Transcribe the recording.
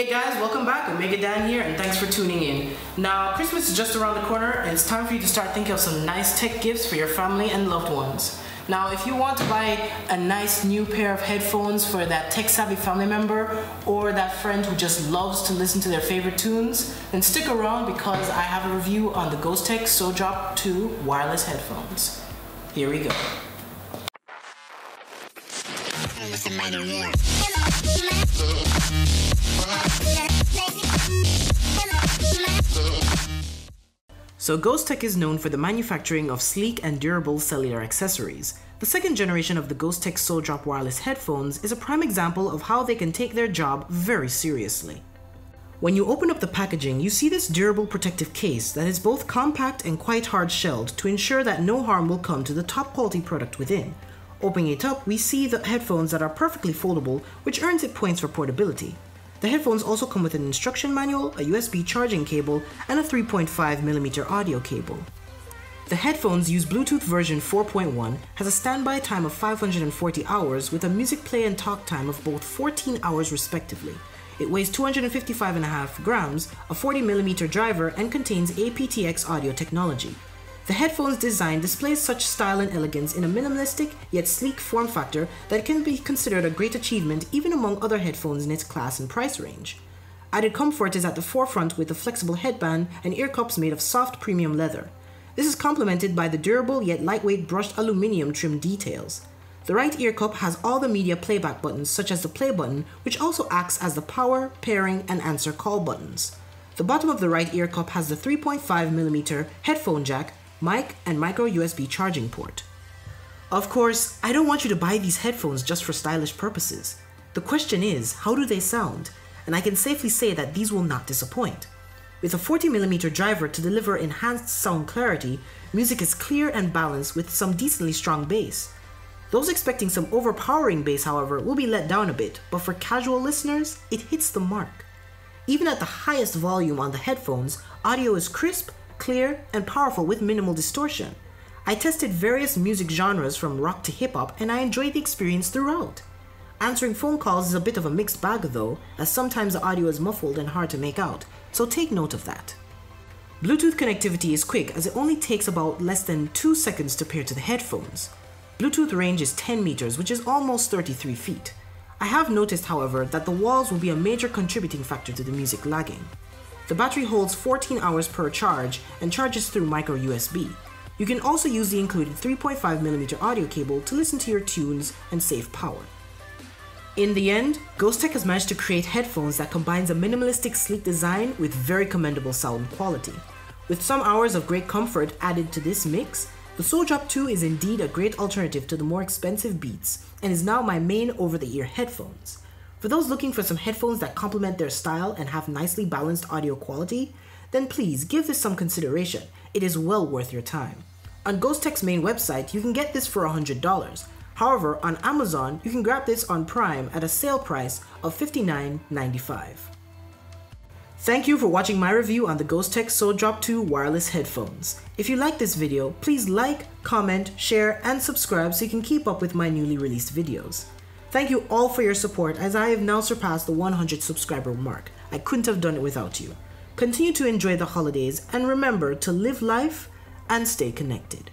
Hey guys, welcome back. Omega Dan here, and thanks for tuning in. Now, Christmas is just around the corner, and it's time for you to start thinking of some nice tech gifts for your family and loved ones. Now, if you want to buy a nice new pair of headphones for that tech savvy family member or that friend who just loves to listen to their favorite tunes, then stick around because I have a review on the Ghostek SoDrop 2 wireless headphones. Here we go. So Ghostek is known for the manufacturing of sleek and durable cellular accessories. The second generation of the Ghostek SoDrop wireless headphones is a prime example of how they can take their job very seriously. When you open up the packaging, you see this durable protective case that is both compact and quite hard shelled to ensure that no harm will come to the top quality product within. Opening it up, we see the headphones that are perfectly foldable, which earns it points for portability. The headphones also come with an instruction manual, a USB charging cable, and a 3.5mm audio cable. The headphones use Bluetooth version 4.1, has a standby time of 540 hours with a music play and talk time of both 14 hours respectively. It weighs 255.5 grams, a 40mm driver, and contains aptX audio technology. The headphones design displays such style and elegance in a minimalistic yet sleek form factor that can be considered a great achievement even among other headphones in its class and price range. Added comfort is at the forefront with a flexible headband and ear cups made of soft premium leather. This is complemented by the durable yet lightweight brushed aluminum trim details. The right ear cup has all the media playback buttons such as the play button which also acts as the power, pairing, and answer call buttons. The bottom of the right ear cup has the 3.5mm headphone jack mic, and micro USB charging port. Of course, I don't want you to buy these headphones just for stylish purposes. The question is, how do they sound? And I can safely say that these will not disappoint. With a 40mm driver to deliver enhanced sound clarity, music is clear and balanced with some decently strong bass. Those expecting some overpowering bass, however, will be let down a bit, but for casual listeners, it hits the mark. Even at the highest volume on the headphones, audio is crisp clear, and powerful with minimal distortion. I tested various music genres from rock to hip hop and I enjoyed the experience throughout. Answering phone calls is a bit of a mixed bag though, as sometimes the audio is muffled and hard to make out, so take note of that. Bluetooth connectivity is quick as it only takes about less than 2 seconds to pair to the headphones. Bluetooth range is 10 meters, which is almost 33 feet. I have noticed, however, that the walls will be a major contributing factor to the music lagging. The battery holds 14 hours per charge and charges through micro USB. You can also use the included 3.5mm audio cable to listen to your tunes and save power. In the end, Ghostek has managed to create headphones that combines a minimalistic sleek design with very commendable sound quality. With some hours of great comfort added to this mix, the SoDrop 2 is indeed a great alternative to the more expensive Beats and is now my main over-the-ear headphones. For those looking for some headphones that complement their style and have nicely balanced audio quality, then please give this some consideration. It is well worth your time. On Ghostek's main website, you can get this for $100. However, on Amazon, you can grab this on Prime at a sale price of $59.95. Thank you for watching my review on the Ghostek SoDrop 2 wireless headphones. If you like this video, please like, comment, share, and subscribe so you can keep up with my newly released videos. Thank you all for your support as I have now surpassed the 100 subscriber mark. I couldn't have done it without you. Continue to enjoy the holidays and remember to live life and stay connected.